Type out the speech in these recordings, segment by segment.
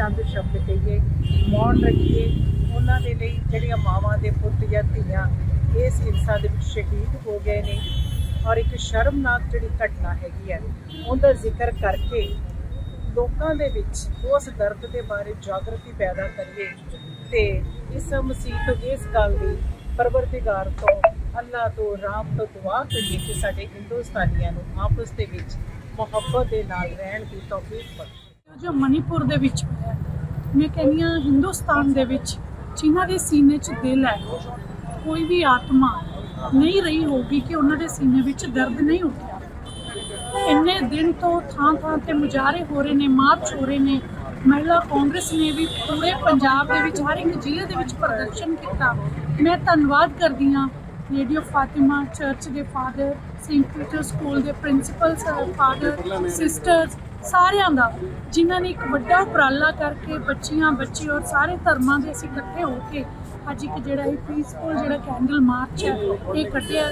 ਚੰਦ ਸ਼ਬਦ ਕਹੀਏ, ਮੌਨ ਰੱਖੀਏ, ਉਹਨਾਂ ਦੇ ਲਈ ਜਿਹੜੀਆਂ ਮਾਵਾਂ ਦੇ ਪੁੱਤ ਜਾਂ ਧੀਆਂ, ਇਸ ਹਿੰਸਾ ਦੇ ਵਿੱਚ ਸ਼ਹੀਦ ਹੋ ਗਏ ਨੇ। ਔਰ ਇੱਕ ਸ਼ਰਮਨਾਕ ਜਿਹੜੀ ਘਟਨਾ ਹੈਗੀ ਹੈ, ਉਹਦਾ ਜ਼ਿਕਰ ਕਰਕੇ ਲੋਕਾਂ ਦੇ ਵਿੱਚ ਉਸ ਦਰਦ ਦੇ ਬਾਰੇ ਜਾਗਰਤੀ ਪੈਦਾ ਕਰੀਏ ਤੇ ਇਸ ਮਸੀਹ ਤੋਂ ਇਸ ਗੱਲ ਦੀ ਪਰਵਰਦੀਗਾਰ ਤੋਂ ਅੱਲਾਹ ਤੋਂ, ਰਾਮ ਤੋਂ ਦੁਆ ਕਰੀਏ ਕਿ ਸਾਡੇ ਹਿੰਦੁਸਤਾਨੀਆਂ ਨੂੰ ਆਪਸ ਦੇ ਵਿੱਚ ਮੁਹੱਬਤ ਦੇ ਨਾਲ ਰਹਿਣ ਦੀ ਤੌਫੀਕ ਬਖਸ਼ੇ ਜੋ ਮਨੀਪੁਰ ਦੇ ਵਿੱਚ ਹੋਇਆ। ਮੈਂ ਕਹਿੰਦੀ ਹਾਂ ਹਿੰਦੁਸਤਾਨ ਦੇ ਵਿੱਚ ਜਿਨ੍ਹਾਂ ਦੇ ਸੀਨੇ 'ਚ ਦਿਲ ਹੈ, ਕੋਈ ਵੀ ਆਤਮਾ ਨਹੀਂ ਰਹੀ ਹੋਊਗੀ ਕਿ ਉਹਨਾਂ ਦੇ ਸੀਨੇ ਵਿੱਚ ਦਰਦ ਨਹੀਂ ਉੱਠਿਆ। ਇੰਨੇ ਦਿਨ ਤੋਂ ਥਾਂ ਥਾਂ ਤੇ ਮੁਜ਼ਾਹਰੇ ਹੋ ਰਹੇ ਨੇ, ਮਾਰਚ ਹੋ ਰਹੇ ਨੇ। ਮਹਿਲਾ ਕਾਂਗਰਸ ਨੇ ਵੀ ਪੂਰੇ ਪੰਜਾਬ ਦੇ ਵਿੱਚ, ਹਰ ਇੱਕ ਜ਼ਿਲ੍ਹੇ ਦੇ ਵਿੱਚ ਪ੍ਰਦਰਸ਼ਨ ਕੀਤਾ। ਮੈਂ ਧੰਨਵਾਦ ਕਰਦੀ ਹਾਂ ਲੇਡੀ ਫਾਤਿਮਾ ਚਰਚ ਦੇ ਫਾਦਰ ਸੇਂਟ ਪੀਟਰ ਸਕੂਲ ਦੇ ਪ੍ਰਿੰਸੀਪਲ ਫਾਦਰ ਸਿਸਟਰਸ ਸਾਰਿਆਂ ਦਾ, ਜਿਨ੍ਹਾਂ ਨੇ ਇੱਕ ਵੱਡਾ ਉਪਰਾਲਾ ਕਰਕੇ ਬੱਚੀਆਂ, ਬੱਚੇ ਔਰ ਸਾਰੇ ਧਰਮਾਂ ਦੇ ਅਸੀਂ ਇਕੱਠੇ ਹੋ ਕੇ ਅੱਜ ਇੱਕ ਜਿਹੜਾ ਇਹ ਪੀਸਫੁਲ ਜਿਹੜਾ ਕੈਂਡਲ ਮਾਰਚ ਹੈ, ਇਹ ਕੱਢਿਆ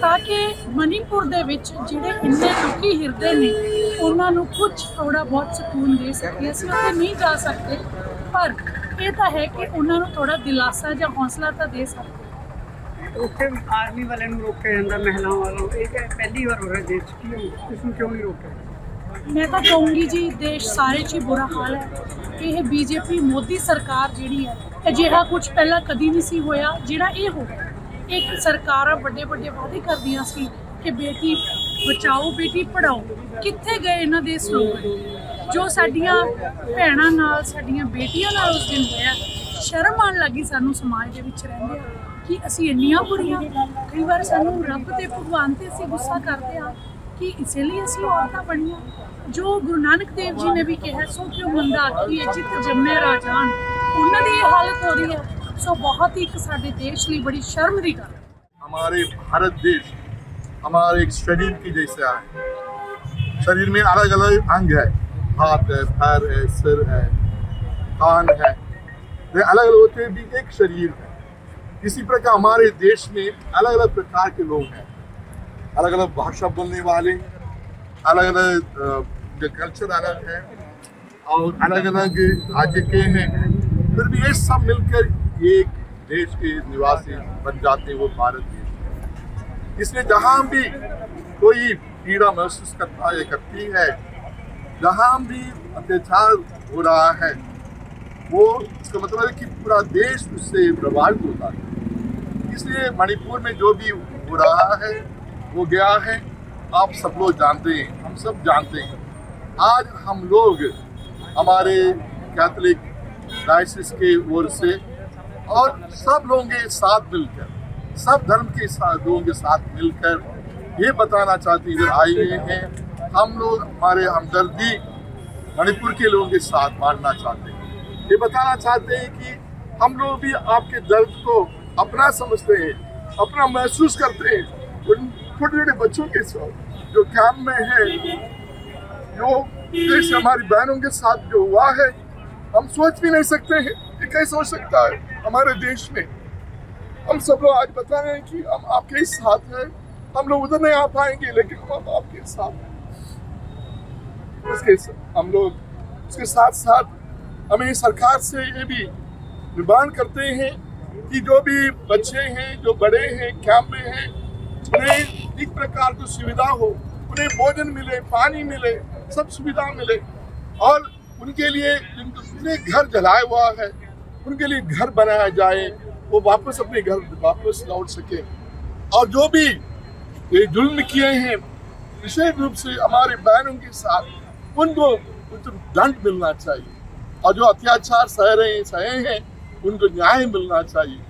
ਤਾਂ ਕਿ ਮਨੀਪੁਰ ਦੇ ਵਿੱਚ ਜਿਹੜੇ ਇੰਨੇ ਦੁਖੀ ਹਿਰਦੇ ਨੇ, ਉਹਨਾਂ ਨੂੰ ਕੁਝ ਥੋੜਾ ਬਹੁਤ ਸਕੂਨ ਦੇ ਸਕੀਏ। ਅਸੀਂ ਉੱਥੇ ਨਹੀਂ ਜਾ ਸਕਦੇ, ਪਰ ਇਹ ਤਾਂ ਹੈ ਕਿ ਉਹਨਾਂ ਨੂੰ ਥੋੜਾ ਦਿਲਾਸਾ ਜਾਂ ਹੌਸਲਾ ਤਾਂ ਦੇ ਸਕਦੇ। ਉੱਥੇ ਆਰਮੀ ਵਾਲਿਆਂ ਨੂੰ ਰੋਕਿਆ ਜਾਂਦਾ, ਮਹਿਲਾਵਾਂ ਵੱਲੋਂ। ਇਹ ਪਹਿਲੀ ਵਾਰ ਹੋ ਰਿਹਾ, ਦੇਸ਼ ਕੀ ਇਸ ਨੂੰ ਕਿਉਂ ਨਹੀਂ ਰੋਕਿਆ? ਮੈਂ ਤਾਂ ਕਹੂੰਗੀ ਜੀ, ਦੇਸ਼ ਸਾਰੇ 'ਚ ਹੀ ਬੁਰਾ ਹਾਲ ਹੈ ਇਹ ਬੀਜੇਪੀ, ਮੋਦੀ ਸਰਕਾਰ ਜਿਹੜੀ ਹੈ, ਅਜਿਹਾ ਕੁਝ ਪਹਿਲਾਂ ਕਦੀ ਨਹੀਂ ਸੀ ਹੋਇਆ, ਜਿਹੜਾ ਇਹ ਹੋ ਗਿਆ ਇੱਕ ਸਰਕਾਰਾਂ ਵੱਡੇ ਵੱਡੇ ਵਾਅਦੇ ਕਰਦੀਆਂ ਸੀ ਕਿ ਬੇਟੀ ਬਚਾਓ, ਬੇਟੀ ਪੜਾਓ ਕਿੱਥੇ ਗਏ ਇਹਨਾਂ ਦੇ ਸਲੋਗਨ? ਜੋ ਸਾਡੀਆਂ ਭੈਣਾਂ ਨਾਲ, ਸਾਡੀਆਂ ਬੇਟੀਆਂ ਨਾਲ ਉਸ ਦਿਨ ਹੋਇਆ, ਸ਼ਰਮ ਆਉਣ ਲੱਗੀ ਸਾਨੂੰ ਸਮਾਜ ਦੇ ਵਿੱਚ ਰਹਿੰਦੇ ਕਿ ਅਸੀਂ ਇੰਨੀਆਂ ਬੁਰੀਆਂ। ਕਈ ਵਾਰ ਸਾਨੂੰ ਰੱਬ ਤੇ ਭਗਵਾਨ ਤੇ ਅਸੀਂ ਗੁੱਸਾ ਕਰਦੇ ਆ कि इसीलिए सी औरत पढ़िया जो गुरु नानक देव जी ने भी कहा सो क्यों मंदा आखिए जित जमे राजान उन्होंने ये हालत हो रही है। सो बहुत ही एक साढ़े देश लिए बड़ी शर्म की गल। हमारे भारत देश, हमारे एक शरीर की जैसे है शरीर में अलग अलग अंग है। हाथ है, पैर है, सिर है, कान है। वे अलग अलग होते भी एक शरीर है। इसी प्रकार हमारे देश में अलग अलग प्रकार के लोग हैं। अलग अलग भाषा बोलने वाले अलग अलग कल्चर अलग है और अलग अलग राज्य के हैं। फिर भी ये सब मिलकर एक देश के निवासी बन जाते हैं वो भारत देश। इसलिए जहाँ भी कोई पीड़ा महसूस करता है करती है, जहाँ भी अत्याचार हो रहा है, वो इसका मतलब है कि पूरा देश उससे प्रभावित होता है। इसलिए मणिपुर में जो भी हो रहा है वो गया है। आप सब लोग जानते हैं, हम सब जानते हैं। आज हम लोग हमारे कैथलिक डायसिस के ओर से और सब लोगों के साथ मिलकर, सब धर्म के साथ लोगों के साथ मिलकर ये बताना चाहते हैं इधर आए हुए हैं। हम लोग हमारे हमदर्दी मणिपुर के लोगों के साथ बांटना चाहते हैं। ये बताना चाहते हैं कि हम लोग भी आपके दर्द को अपना समझते हैं, अपना महसूस करते हैं। उन छोटे छोटे बच्चों के साथ, जो कैंप में है, जो जैसे हमारी बहनों के साथ जो हुआ है, हम सोच भी नहीं सकते हैं ये कैसे हो सकता है हमारे देश में। हम सब लोग आज बता रहे हैं कि हम आपके साथ हैं, हम लोग उधर नहीं आ पाएँगे, लेकिन हम आपके साथ हैं। उसके हम लोग उसके साथ साथ हमें सरकार से ये भी निवारण करते हैं कि जो भी बच्चे हैं, जो बड़े हैं कैंप में हैं उन्हें एक प्रकार की सुविधा हो, उन्हें भोजन मिले, पानी मिले, सब सुविधा मिले। और उनके लिए जिनके घर जलाया हुआ है, उनके लिए घर बनाया जाए, वो वापस अपने घर वापस लौट सके। और जो भी ये जुल्म किए हैं, विशेष रूप से हमारे बहनों के साथ, उनको उनको दंड मिलना चाहिए। और जो अत्याचार सह रहे सहे हैं, उनको न्याय मिलना चाहिए।